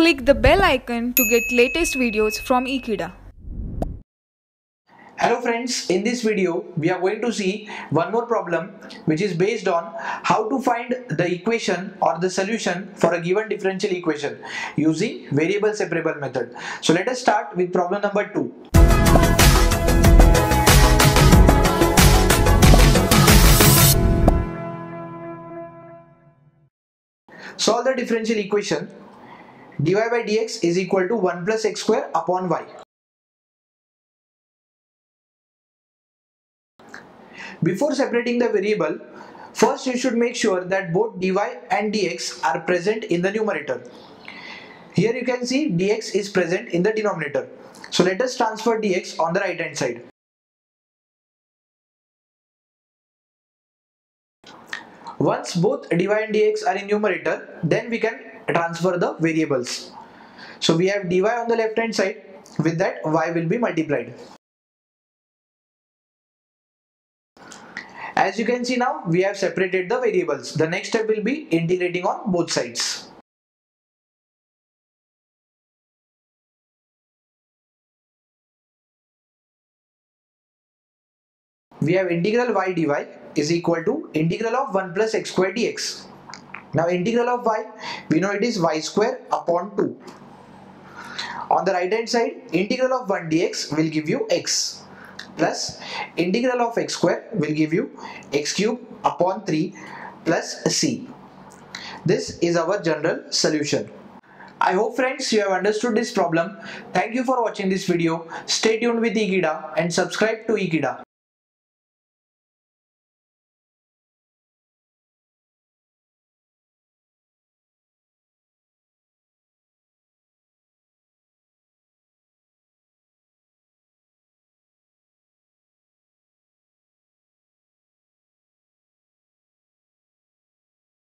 Click the bell icon to get latest videos from Ekeeda. Hello friends, in this video we are going to see one more problem which is based on how to find the equation or the solution for a given differential equation using variable separable method. So let us start with problem number 2. Solve the differential equation dy by dx is equal to 1 plus x square upon y. Before separating the variable, first you should make sure that both dy and dx are present in the numerator. Here you can see dx is present in the denominator. So let us transfer dx on the right hand side. Once both dy and dx are in numerator, then we can transfer the variables. So we have dy on the left hand side, with that y will be multiplied. As you can see now, we have separated the variables. The next step will be integrating on both sides. We have integral y dy is equal to integral of 1 plus x square dx. Now integral of y, we know it is y square upon 2. On the right hand side, integral of 1 dx will give you x plus integral of x square will give you x cube upon 3 plus c. This is our general solution. I hope friends you have understood this problem. Thank you for watching this video. Stay tuned with Ekeeda and subscribe to Ekeeda.